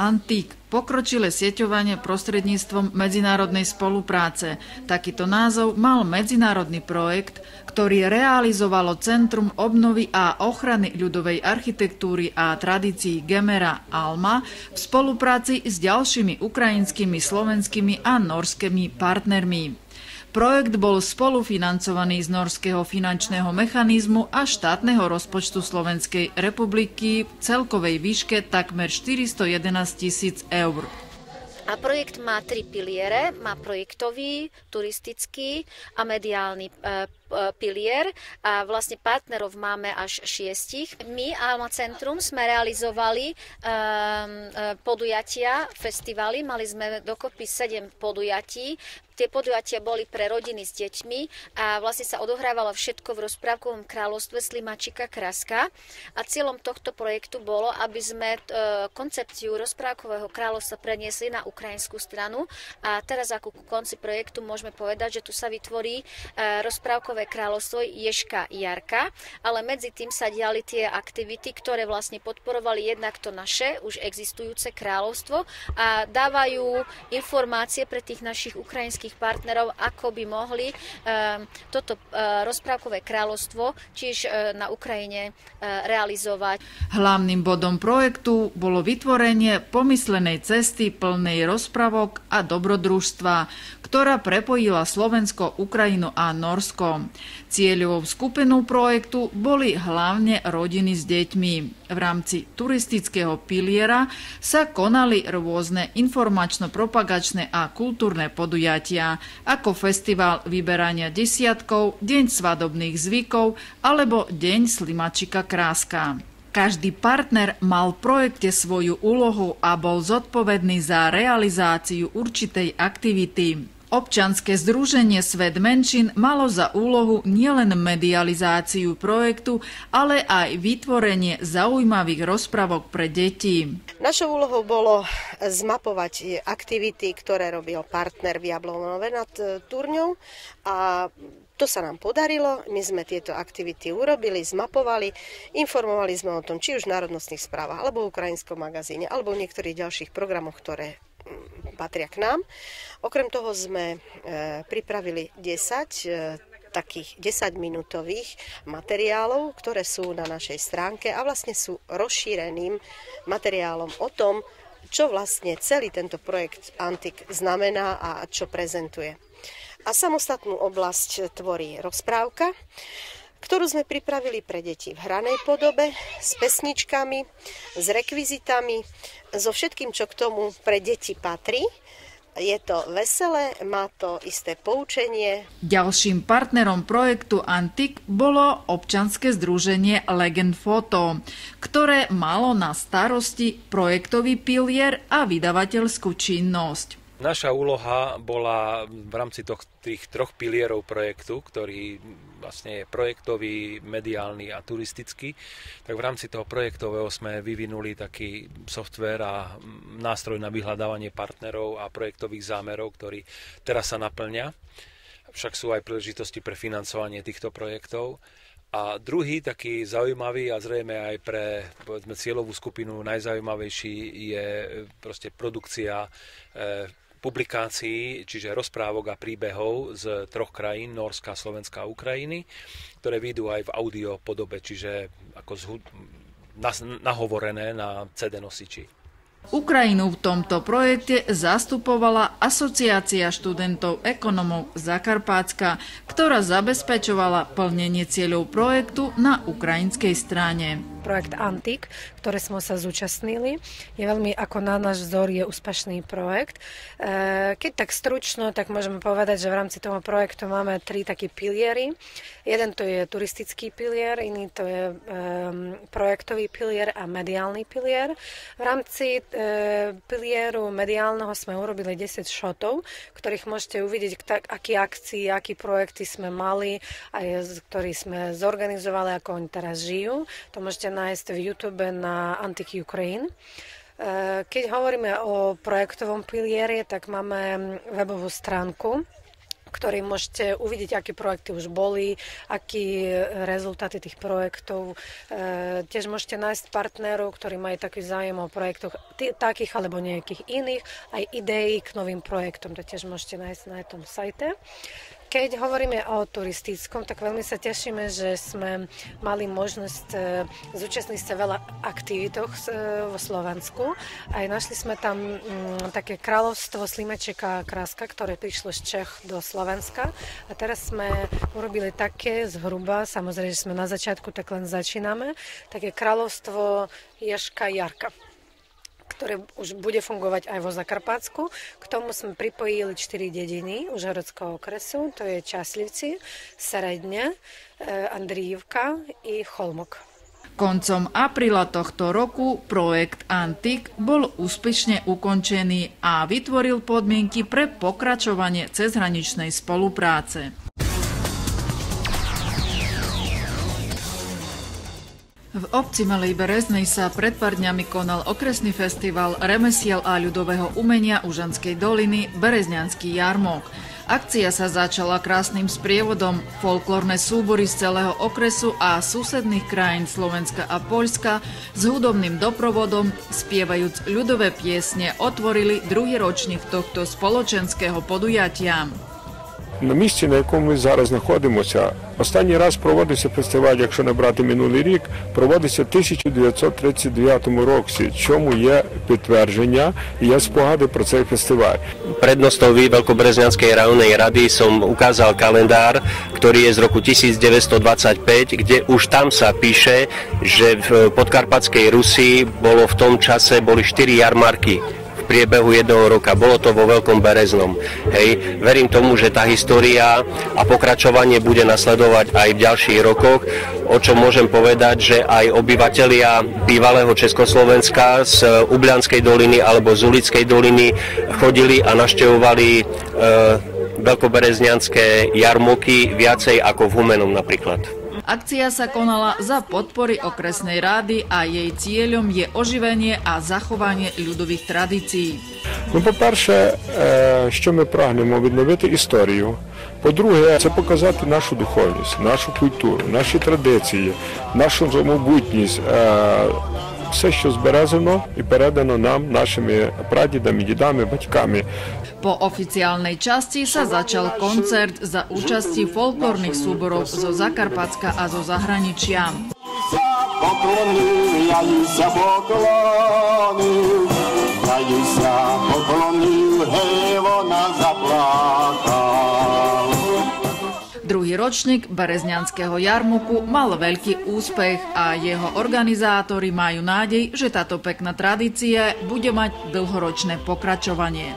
Antík pokročilé sieťovanie prostredníctvom medzinárodnej spolupráce. Takýto názov mal medzinárodný projekt, ktorý realizovalo Centrum obnovy a ochrany ľudovej architektúry a tradícií Gemera Alma v spolupráci s ďalšími ukrajinskými, slovenskými a norskými partnermi. Projekt bol spolufinancovaný z norského finančného mechanizmu a štátneho rozpočtu Slovenskej republiky v celkovej výške takmer 411 tisíc eur. A projekt má tri piliere. Má projektový, turistický a mediálny e, e, pilier a vlastne partnerov máme až šiestich. My, Alma Centrum, sme realizovali um, podujatia, festivaly. Mali sme dokopy sedem podujatí Tie podujatia boli pre rodiny s deťmi a vlastne sa odohrávalo všetko v rozprávkovom kráľovstve Slimačika Kraska. A cieľom tohto projektu bolo, aby sme e, koncepciu rozprávkového kráľovstva preniesli na ukrajinskú stranu. A teraz ako ku konci projektu môžeme povedať, že tu sa vytvorí e, rozprávkové kráľovstvo Ješka Jarka, ale medzi tým sa diali tie aktivity, ktoré vlastne podporovali jednak to naše už existujúce kráľovstvo a dávajú informácie pre tých našich ukrajinských našich partnerov, ako by mohli ehm, toto eh, rozprávkové kráľovstvo čiž eh, na Ukrajine eh, realizovať. Hlavným bodom projektu bolo vytvorenie pomyslenej cesty plnej rozprávok a dobrodružstva, ktorá prepojila Slovensko, Ukrajinu a Norsko. Cieľovou skupinou projektu boli hlavne rodiny s deťmi. V rámci turistického piliera sa konali rôzne informačno-propagačné a kultúrne podujatia, ako festival vyberania desiatkov, deň svadobných zvykov alebo deň slimačika kráska. Každý partner mal v projekte svoju úlohu a bol zodpovedný za realizáciu určitej aktivity. Občanské združenie Svet menšin malo za úlohu nielen medializáciu projektu, ale aj vytvorenie zaujímavých rozprávok pre deti. Našou úlohou bolo zmapovať aktivity, ktoré robil partner v Jablonove nad e, Turňou. A to sa nám podarilo, my sme tieto aktivity urobili, zmapovali, informovali sme o tom, či už v národnostných správach, alebo v ukrajinskom magazíne, alebo v niektorých ďalších programoch, ktoré patria k nám. Okrem toho sme e, pripravili 10 e, takých 10-minútových materiálov, ktoré sú na našej stránke a vlastne sú rozšíreným materiálom o tom, čo vlastne celý tento projekt Antik znamená a čo prezentuje. A samostatnú oblasť tvorí rozprávka, ktorú sme pripravili pre deti v hranej podobe, s pesničkami, s rekvizitami, so všetkým, čo k tomu pre deti patrí. Je to veselé, má to isté poučenie. Ďalším partnerom projektu Antik bolo občanské združenie Legend Photo, ktoré malo na starosti projektový pilier a vydavateľskú činnosť. Naša úloha bola v rámci toh, tých troch pilierov projektu, ktorý vlastne je projektový, mediálny a turistický, tak v rámci toho projektového sme vyvinuli taký software a nástroj na vyhľadávanie partnerov a projektových zámerov, ktorý teraz sa naplňa. Však sú aj príležitosti pre financovanie týchto projektov. A druhý taký zaujímavý a zrejme aj pre povedzme, cieľovú skupinu najzaujímavejší je proste produkcia e, publikácií, čiže rozprávok a príbehov z troch krajín, Norska, Slovenska a Ukrajiny, ktoré vyjdú aj v audio podobe, čiže ako zhu- nahovorené na CD nosiči. Ukrajinu v tomto projekte zastupovala Asociácia študentov ekonomov Zakarpátska, ktorá zabezpečovala plnenie cieľov projektu na ukrajinskej strane projekt Antik, ktoré sme sa zúčastnili. Je veľmi ako na náš vzor je úspešný projekt. E, keď tak stručno, tak môžeme povedať, že v rámci toho projektu máme tri také piliery. Jeden to je turistický pilier, iný to je projektový pilier a mediálny pilier. V rámci e, pilieru mediálneho sme urobili 10 šotov, ktorých môžete uvidieť, aký akcie, aký projekty sme mali, aj ktorý sme zorganizovali, ako oni teraz žijú. To môžete nájsť v YouTube na Antik Ukraine. E, keď hovoríme o projektovom pilieri, tak máme webovú stránku, ktorý môžete uvidieť, aké projekty už boli, aký rezultáty tých projektov. E, tiež môžete nájsť partnerov, ktorí majú taký zájem o projektoch takých alebo nejakých iných, aj ideí k novým projektom. To tiež môžete nájsť na tom sajte. Keď hovoríme o turistickom, tak veľmi sa tešíme, že sme mali možnosť e, zúčastniť sa veľa aktivitoch e, vo Slovensku. Aj našli sme tam mm, také kráľovstvo Slimečeka a Kráska, ktoré prišlo z Čech do Slovenska. A teraz sme urobili také zhruba, samozrejme, že sme na začiatku, tak len začíname, také kráľovstvo Ješka Jarka ktoré už bude fungovať aj vo Zakarpátsku. K tomu sme pripojili 4 dediny Užhorodského okresu, to je Časlivci, Sredne, e, Andrijivka i Cholmok. Koncom apríla tohto roku projekt Antik bol úspešne ukončený a vytvoril podmienky pre pokračovanie cezhraničnej spolupráce. V obci Malej Bereznej sa pred pár dňami konal okresný festival remesiel a ľudového umenia Užanskej doliny Berezňanský jarmok. Akcia sa začala krásnym sprievodom. Folklórne súbory z celého okresu a susedných krajín Slovenska a Poľska s hudobným doprovodom, spievajúc ľudové piesne, otvorili druhý ročník tohto spoločenského podujatia. На місці, на якому ми зараз знаходимося, останній раз проводився фестиваль, якщо не брати минулий рік, проводився в 1939 році, чому є підтвердження і є спогади про цей фестиваль. Prednostovi Veľkobrezňanskej rajonnej rady som ukázal kalendár, ktorý je z roku 1925, kde už tam sa píše, že v podkarpatskej Rusii bolo v tom čase boli 4 jarmarky priebehu jedného roka. Bolo to vo Veľkom Bereznom. Hej. Verím tomu, že tá história a pokračovanie bude nasledovať aj v ďalších rokoch, o čom môžem povedať, že aj obyvatelia bývalého Československa z Ublianskej doliny alebo z Ulickej doliny chodili a naštevovali e, veľkoberezňanské jarmoky viacej ako v Humenom napríklad. Akcia sa konala za podpory okresnej rády a jej cieľom je oživenie a zachovanie ľudových tradícií. Ну, по-перше, що ми прагнемо відновити історію. По-друге, це показати нашу духовність, нашу культуру, наші традиції, нашу самобутність, все, що збережено і передано нам, нашими прадідами, дідами, батьками. Po oficiálnej časti sa začal koncert za účasti folklórnych súborov zo Zakarpacka a zo zahraničia. Poklonil, ja sa poklonil, ja sa poklonil, hej, ona zaplakal. Ročník Berezňanského jarmuku mal veľký úspech a jeho organizátori majú nádej, že táto pekná tradícia bude mať dlhoročné pokračovanie.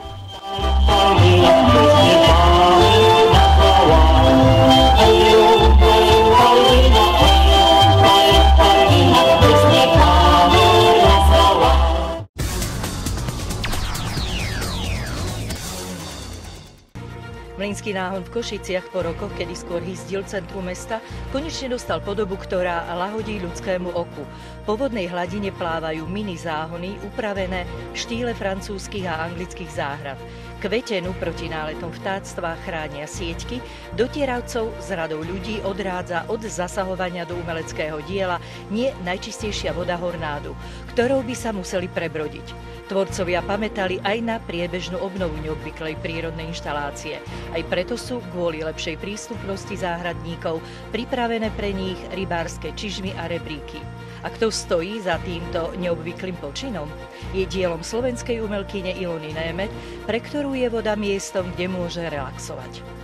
Mlínsky náhon v Košiciach po rokoch, kedy skôr hýzdil centrum mesta, konečne dostal podobu, ktorá lahodí ľudskému oku. Po vodnej hladine plávajú mini záhony upravené v štýle francúzskych a anglických záhrad. Kvetenu proti náletom vtáctva chránia sieťky, dotieravcov z radou ľudí odrádza od zasahovania do umeleckého diela nie najčistejšia voda hornádu, ktorou by sa museli prebrodiť. Tvorcovia pamätali aj na priebežnú obnovu neobvyklej prírodnej inštalácie. Aj preto sú kvôli lepšej prístupnosti záhradníkov pripravené pre nich rybárske čižmy a rebríky. A kto stojí za týmto neobvyklým počinom? Je dielom slovenskej umelkyne Ilony Német, pre ktorú je voda miestom, kde môže relaxovať.